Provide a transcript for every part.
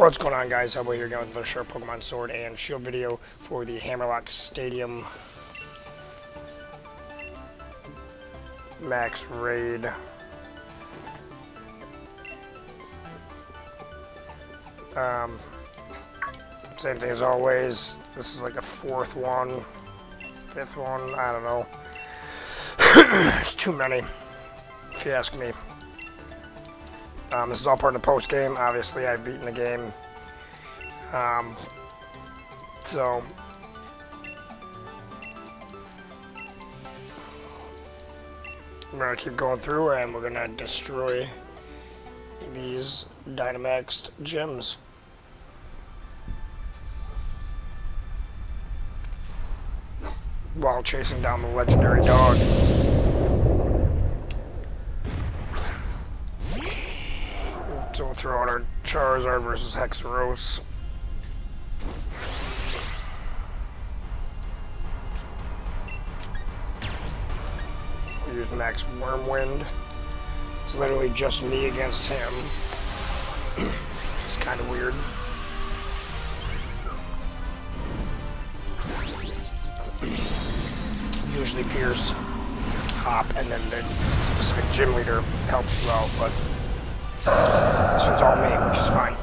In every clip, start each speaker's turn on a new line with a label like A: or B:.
A: What's going on guys, Hellboy here again with the short Pokemon Sword and Shield video for the Hammerlocke Stadium Max Raid. Um, same thing as always, this is like a fourth one, fifth one, I don't know. it's too many, if you ask me. Um, this is all part of the post game. Obviously, I've beaten the game. Um, so, we're going to keep going through and we're going to destroy these Dynamaxed gems. While chasing down the legendary dog. So we'll throw out our Charizard versus Haxorus. use Max Wyrmwind. It's literally just me against him. it's kind of weird. Usually Piers, Hop, and then the specific gym leader helps you out, but this one's all me, which is fine.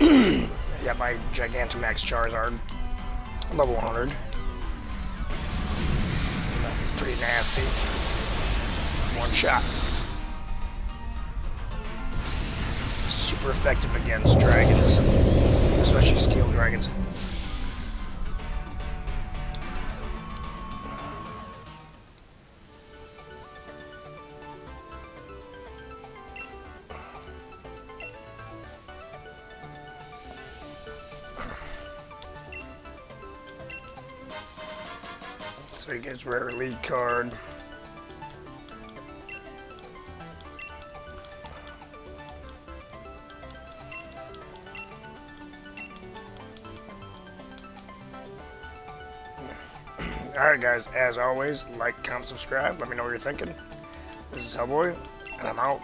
A: yeah, my Gigantamax Charizard, level 100. It's pretty nasty. One shot. Super effective against dragons, especially steel dragons. So he gets rare lead card. Alright guys, as always, like, comment, subscribe, let me know what you're thinking. This is Hellboy, and I'm out.